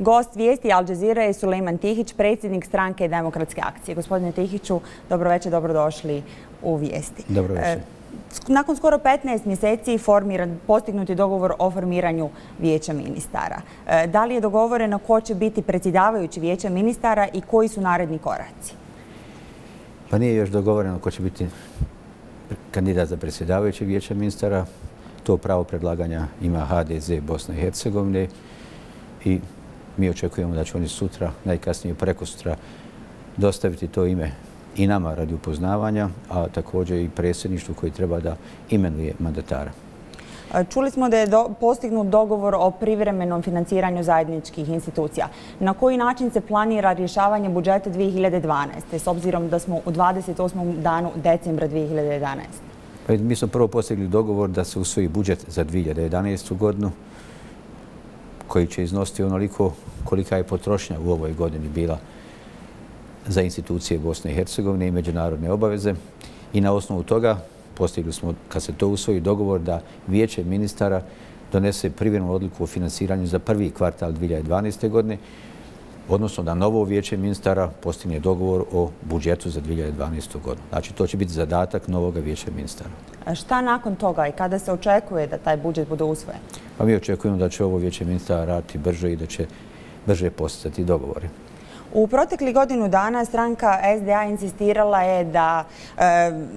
Gost vijesti Al Jazeera je Suleiman Tihić, predsjednik stranke Demokratske akcije. Gospodine Tihiću, dobroveče, dobrodošli u vijesti. Dobroveče. E, nakon skoro 15 mjeseci postignuti dogovor o formiranju vijeća ministara. E, da li je dogovoreno ko će biti predsjedavajući vijeća ministara i koji su naredni koraci? Pa nije još dogovoreno ko će biti kandidat za predsjedavajući vijeća ministara. To pravo predlaganja ima HDZ Bosne i Hercegovine i mi očekujemo da će oni sutra, najkasnije preko sutra, dostaviti to ime i nama radi upoznavanja, a također i predsjedništvu koji treba da imenuje mandatara. Čuli smo da je postignut dogovor o privremenom financiranju zajedničkih institucija. Na koji način se planira rješavanje budžeta 2012. s obzirom da smo u 28. danu decembra 2011. Pa mi smo prvo postigli dogovor da se usvoji budžet za 2011. godinu koji će iznositi onoliko kolika je potrošnja u ovoj godini bila za institucije Bosne i Hercegovine i međunarodne obaveze. I na osnovu toga postigli smo, kad se to usvoji, dogovor da vijeće ministara donese privjenu odliku o finansiranju za prvi kvartal 2012. godine, odnosno da novo vijeće ministara postigne dogovor o budžetu za 2012. godinu. Znači, to će biti zadatak novog vijeća ministara. A šta nakon toga i kada se očekuje da taj budžet bude usvojen? Pa mi očekujemo da će ovo vijeće ministara raditi brže i da će brže postati dogovore. U protekli godinu dana stranka SDA insistirala je da e,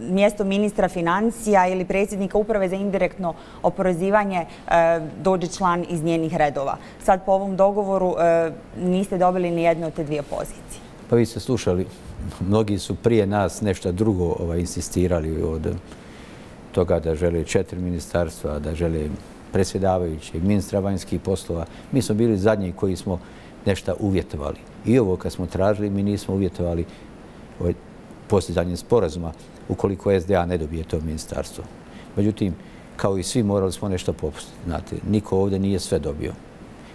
mjesto ministra financija ili predsjednika uprave za indirektno oporezivanje e, dođe član iz njenih redova. Sad po ovom dogovoru e, niste dobili ni jednu od te dvije pozicije. Pa vi ste slušali, mnogi su prije nas nešto drugo ovaj, insistirali od toga da žele četiri ministarstva, da žele predsjedavajući, ministra vanjskih poslova. Mi smo bili zadnji koji smo nešto uvjetovali. I ovo kad smo tražili, mi nismo uvjetovali ovaj postizanjem sporazuma ukoliko SDA ne dobije to ministarstvo. Međutim, kao i svi, morali smo nešto popustiti. Znate, niko ovdje nije sve dobio.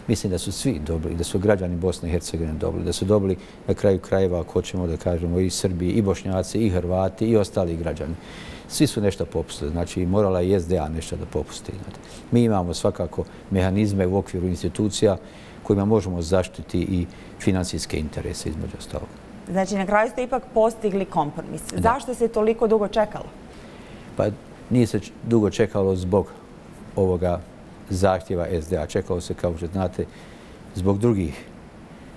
Mislim da su svi dobili, da su građani Bosne i Hercegovine dobili, da su dobili na kraju krajeva, ako ćemo da kažemo, i Srbiji, i Bošnjaci, i Hrvati, i ostali građani. Svi su nešto popustili, znači morala je SDA nešto da popusti. Mi imamo svakako mehanizme u okviru institucija kojima možemo zaštiti i finansijske interese između ostalog. Znači, na kraju ste ipak postigli kompromis. Zašto se toliko dugo čekalo? Pa nije se dugo čekalo zbog ovoga zahtjeva SDA. Čekalo se, kao što znate, zbog drugih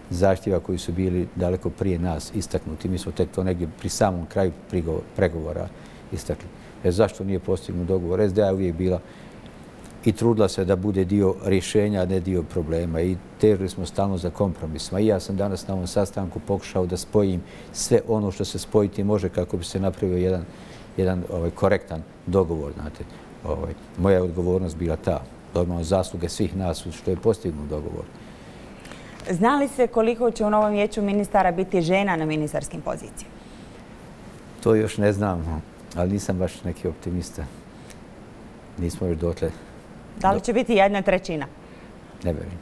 zahtjeva koji su bili daleko prije nas istaknuti. Mi smo tek to negdje pri samom kraju pregovora istakli. E, zašto nije postignut dogovor? SDA je uvijek bila i trudila se da bude dio rješenja, a ne dio problema. I težili smo stalno za kompromisima. I ja sam danas na ovom sastanku pokušao da spojim sve ono što se spojiti može kako bi se napravio jedan, jedan ovaj, korektan dogovor. Znate. Ovaj, moja je odgovornost bila ta. Normalno zasluge svih nas što je postignut dogovor. Znali se koliko će u novom vijeću ministara biti žena na ministarskim pozicijama? To još ne znam, ali nisam baš neki optimista. Nismo još dotle Da li će biti jedna trećina? Ne verujem.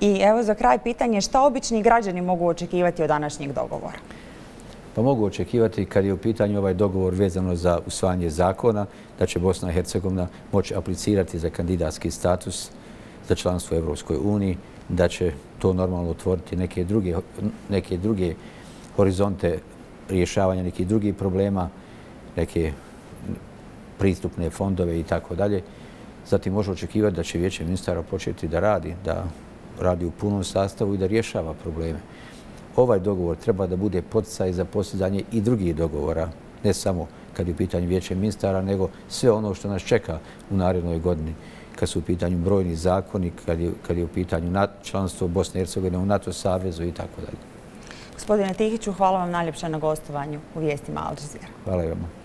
I evo za kraj pitanje, šta obični građani mogu očekivati od današnjeg dogovora? Pa mogu očekivati kad je u pitanju ovaj dogovor vezano za usvajanje zakona, da će Bosna i Hercegovina moći aplicirati za kandidatski status za članstvo u Evropskoj uniji, da će to normalno otvoriti neke druge, neke druge horizonte rješavanja nekih drugih problema, neke pristupne fondove i tako dalje. Zatim može očekivati da će vijeće ministara početi da radi, da radi u punom sastavu i da rješava probleme. Ovaj dogovor treba da bude podsaj za posljedanje i drugih dogovora, ne samo kad je u pitanju vijeće ministara, nego sve ono što nas čeka u narednoj godini, kad su u pitanju brojni zakoni, kad je, kad je u pitanju članstvo Bosne i Hercegovine u NATO savezu i tako dalje. Gospodine Tihiću, hvala vam najljepše na gostovanju u vijestima Al Jazeera. Hvala i vama.